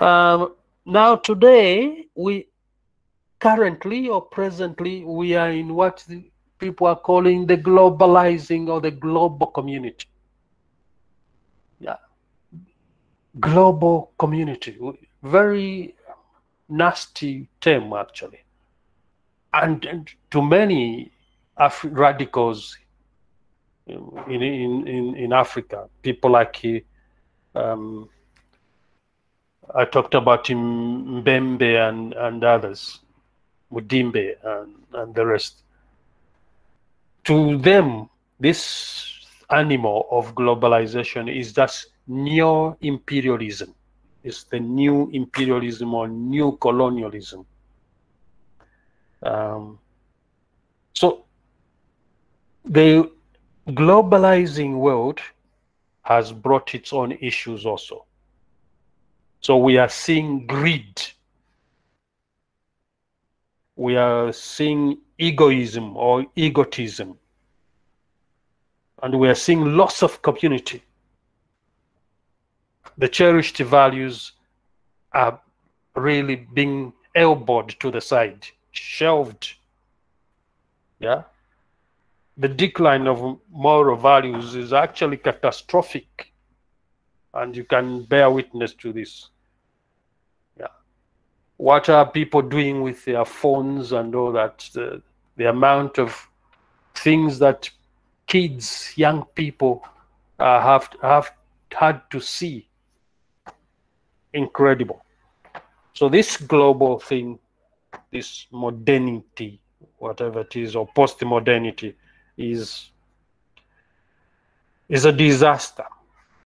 Um, now, today, we currently or presently, we are in what the people are calling the globalizing or the global community. Yeah. Global community. Very nasty term, actually. And, and to many Af- radicals in, in, in, in Africa, people like um, I talked about Mbembe and, and others, Mudimbe and, and the rest. To them, this animal of globalization is just neo imperialism. It's the new imperialism or new colonialism. Um, so the globalizing world has brought its own issues also. So we are seeing greed. We are seeing egoism or egotism. And we are seeing loss of community. The cherished values are really being elbowed to the side, shelved. Yeah. The decline of moral values is actually catastrophic and you can bear witness to this. Yeah. What are people doing with their phones and all that? The, the amount of things that kids, young people uh, have have had to see. Incredible. So this global thing, this modernity, whatever it is, or post-modernity, is is a disaster